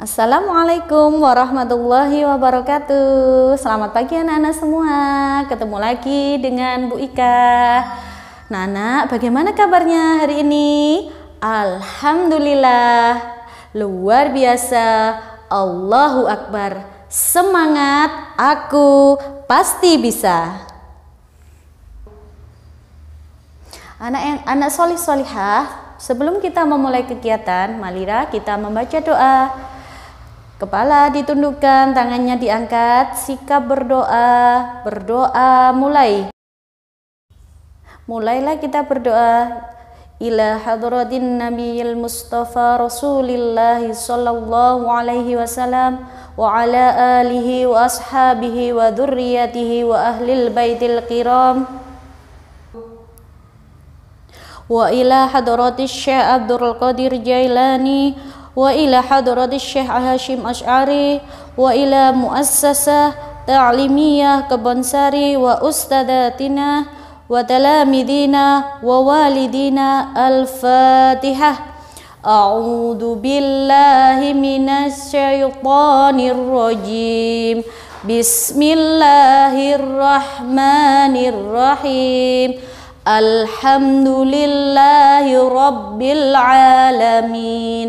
Assalamualaikum warahmatullahi wabarakatuh. Selamat pagi anak-anak semua. Ketemu lagi dengan Bu Ika. Nana, bagaimana kabarnya hari ini? Alhamdulillah Luar biasa. Allahu Akbar. Semangat Aku pasti bisa. Anak yang anak solih solihah Sebelum kita memulai kegiatan, Malira kita membaca doa. Kepala ditundukkan, tangannya diangkat, sikap berdoa, berdoa mulai. Mulailah kita berdoa ila hadratin nabiyil mustafa rasulillah sallallahu alaihi wasallam wa ala alihi wa ashabihi wa dhurriyyatihi wa ahlil baitil kiram wa ila hadratis syekh Abdul Qadir Jailani وإلى حضرة الشيخ هاشم أشعري وإلى مؤسسة تعليمية كبنساري وأستاذاتنا وتلامذينا ووالدينا الفاتحة. أعوذ بالله من الشيطان الرجيم. بسم الله الرحمن الرحيم. الحمد لله رب العالمين.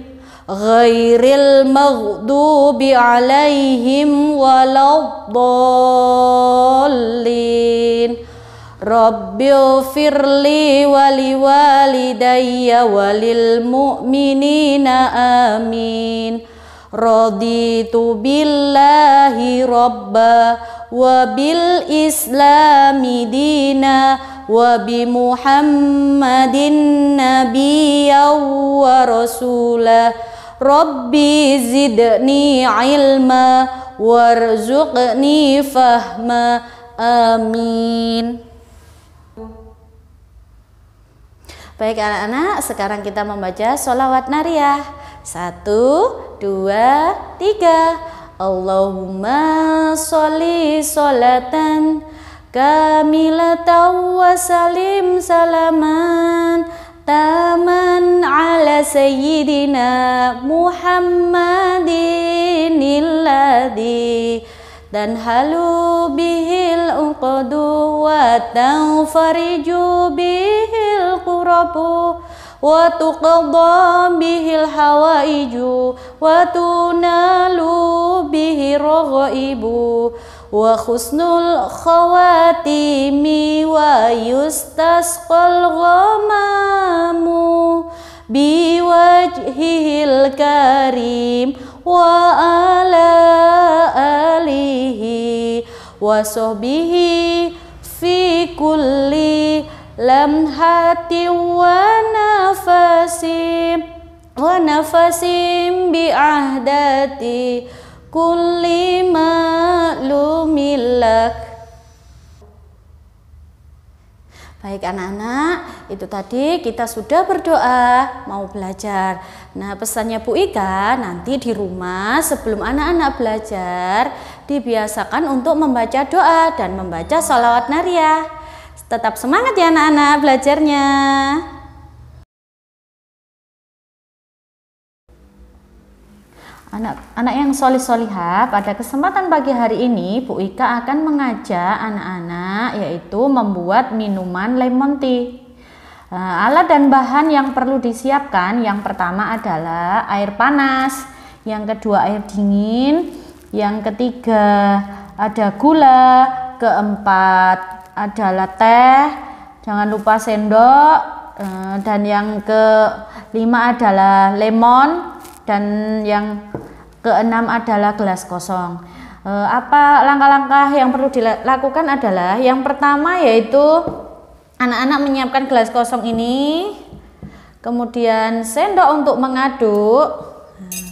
غير المغضوب عليهم ولا الضالين. رب اغفر لي ولوالدي وللمؤمنين آمين. رضيت بالله ربا وبالإسلام دينا وبمحمد نبيا ورسولا Rabbi zidni ilma warzuqni fahma amin Baik anak-anak, sekarang kita membaca sholawat nariyah. Satu, dua, tiga. Allahumma sholli sholatan kamilatan wa salim salaman taman ala sayyidina Muhammadin illadhi dan halu bihil uqadu wa tanfariju bihil qurabu wa tuqadha bihil hawaiju wa tunalu bihi raghaibu wa khusnul khawatimi wa yustasqal ghamamu biwajhihil karim wa ala alihi wa sahbihi fi kulli kulli ma'lumilak Baik anak-anak, itu tadi kita sudah berdoa mau belajar. Nah pesannya Bu Ika nanti di rumah sebelum anak-anak belajar dibiasakan untuk membaca doa dan membaca salawat nariyah. Tetap semangat ya anak-anak belajarnya. Anak-anak yang solih solihah, pada kesempatan pagi hari ini Bu Ika akan mengajak anak-anak yaitu membuat minuman lemon tea. Nah, alat dan bahan yang perlu disiapkan yang pertama adalah air panas, yang kedua air dingin, yang ketiga ada gula, keempat adalah teh, jangan lupa sendok, eh, dan yang kelima adalah lemon, dan yang keenam adalah gelas kosong. E, apa langkah-langkah yang perlu dilakukan adalah yang pertama yaitu anak-anak menyiapkan gelas kosong ini, kemudian sendok untuk mengaduk.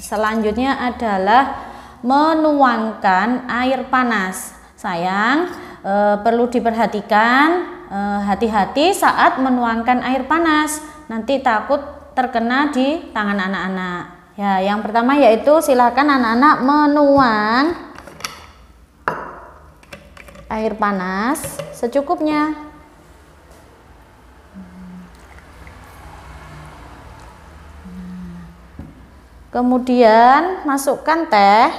Selanjutnya adalah menuangkan air panas. Sayang, e, perlu diperhatikan eh, hati-hati saat menuangkan air panas. Nanti takut terkena di tangan anak-anak. Ya, yang pertama yaitu silakan anak-anak menuang air panas secukupnya. Kemudian masukkan teh.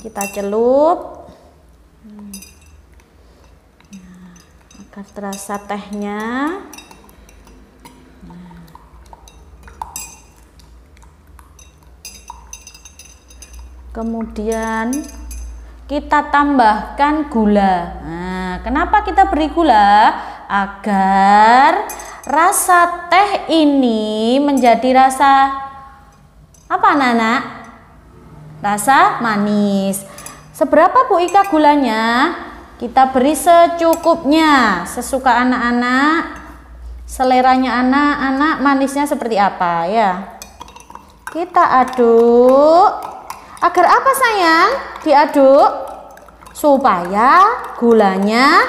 Kita celup. agar terasa tehnya. Kemudian kita tambahkan gula. Nah, kenapa kita beri gula? Agar rasa teh ini menjadi rasa apa anak-anak? Rasa manis. Seberapa Bu Ika gulanya? Kita beri secukupnya, sesuka anak-anak, seleranya anak-anak, manisnya seperti apa ya. Kita aduk Agar apa sayang? Diaduk supaya gulanya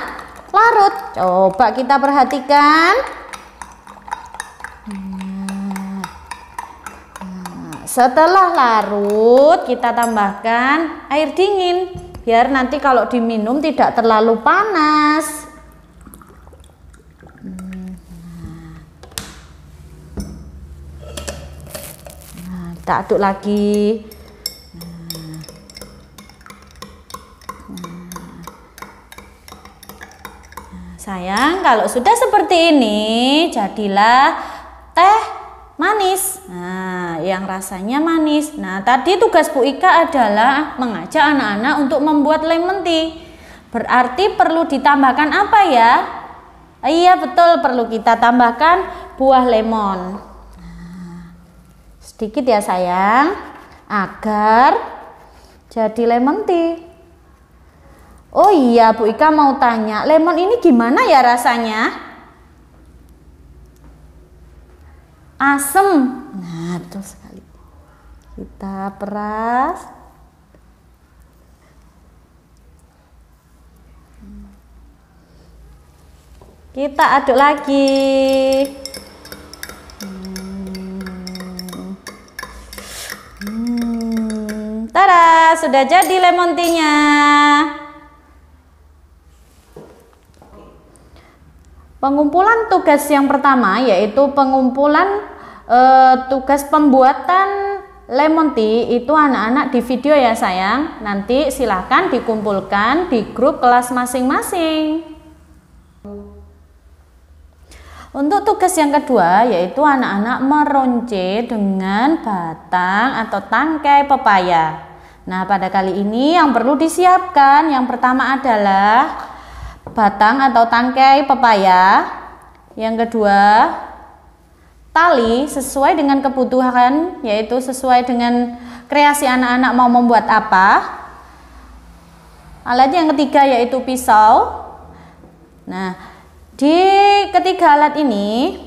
larut. Coba kita perhatikan. Setelah larut, kita tambahkan air dingin biar nanti kalau diminum tidak terlalu panas. Nah, kita aduk lagi. Sayang, kalau sudah seperti ini, jadilah teh manis. Nah, yang rasanya manis. Nah, tadi tugas Bu Ika adalah mengajak anak-anak untuk membuat lemon tea. Berarti perlu ditambahkan apa ya? Iya, betul, perlu kita tambahkan buah lemon. Nah, sedikit ya, sayang, agar jadi lemon tea. Oh iya, Bu Ika mau tanya, lemon ini gimana ya rasanya? Asem. Nah, betul sekali. Kita peras. Kita aduk lagi. Hmm. Hmm. Tada, sudah jadi lemon tea-nya. Pengumpulan tugas yang pertama yaitu pengumpulan e, tugas pembuatan lemon tea itu anak-anak di video ya sayang. Nanti silahkan dikumpulkan di grup kelas masing-masing. Untuk tugas yang kedua yaitu anak-anak meronce dengan batang atau tangkai pepaya. Nah pada kali ini yang perlu disiapkan yang pertama adalah batang atau tangkai pepaya. Yang kedua, tali sesuai dengan kebutuhan yaitu sesuai dengan kreasi anak-anak mau membuat apa. Alat yang ketiga yaitu pisau. Nah, di ketiga alat ini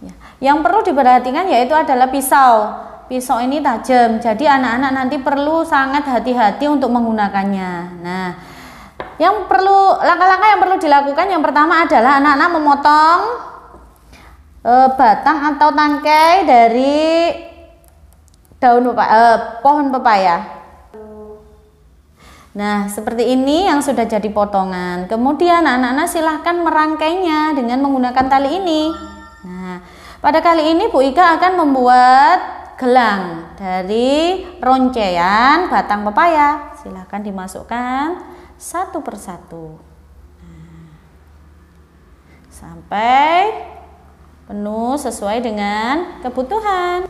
ya, yang perlu diperhatikan yaitu adalah pisau pisau ini tajam jadi anak-anak nanti perlu sangat hati-hati untuk menggunakannya nah yang perlu langkah-langkah yang perlu dilakukan yang pertama adalah anak-anak memotong e, batang atau tangkai dari daun pepaya, e, pohon pepaya Nah, seperti ini yang sudah jadi potongan. Kemudian anak-anak silahkan merangkainya dengan menggunakan tali ini. Nah, pada kali ini Bu Ika akan membuat gelang dari roncean batang pepaya. Silahkan dimasukkan satu persatu. Nah, sampai penuh sesuai dengan kebutuhan.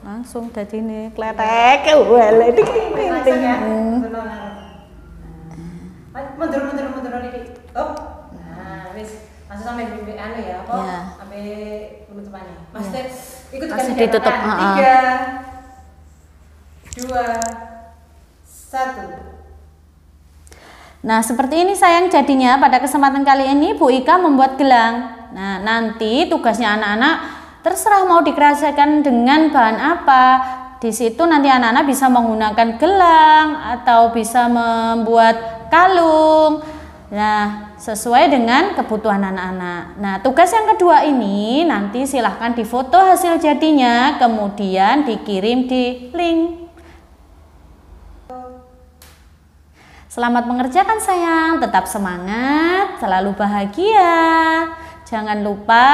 Langsung jadi ini kletek, ini penting. Mundur mundur mundur Oh. Nah, wis masih sampai anu ya ya. Sampai penutupannya maksudnya ya. ikut masih ditutup tiga dua satu Nah, seperti ini sayang jadinya pada kesempatan kali ini Bu Ika membuat gelang. Nah, nanti tugasnya anak-anak terserah mau dikreasikan dengan bahan apa. di situ nanti anak-anak bisa menggunakan gelang atau bisa membuat kalung. Nah, sesuai dengan kebutuhan anak-anak. Nah, tugas yang kedua ini nanti silahkan difoto hasil jadinya, kemudian dikirim di link. Selamat mengerjakan sayang, tetap semangat, selalu bahagia. Jangan lupa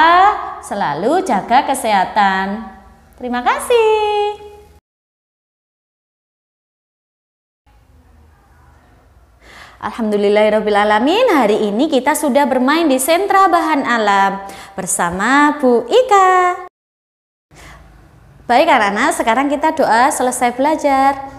selalu jaga kesehatan. Terima kasih. Alhamdulillahirrahmanirrahim Hari ini kita sudah bermain di sentra bahan alam Bersama Bu Ika. Baik anak-anak sekarang kita doa selesai belajar.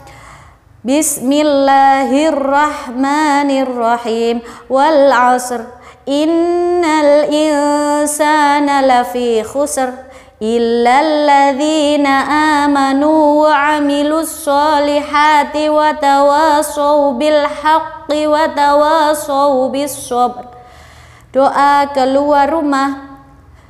Bismillahirrahmanirrahim. Wal asr. Innal insana lafi khusr illalladzina amanu wa amilus solihati wa tawasaw bil wa tawasaw bis doa keluar rumah.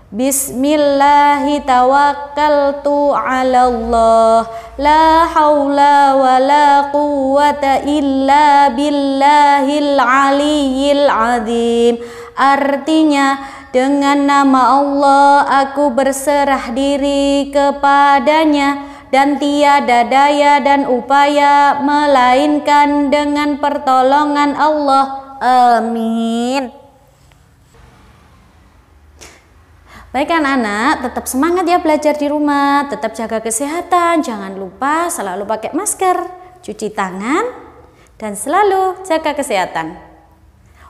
Bismillahi tawakkaltu ala Allah La hawla wa la quwata illa billahil aliyyil azim. Artinya dengan nama Allah aku berserah diri kepadanya dan tiada daya dan upaya melainkan dengan pertolongan Allah. Amin. Baik anak-anak, tetap semangat ya belajar di rumah, tetap jaga kesehatan, jangan lupa selalu pakai masker, cuci tangan, dan selalu jaga kesehatan.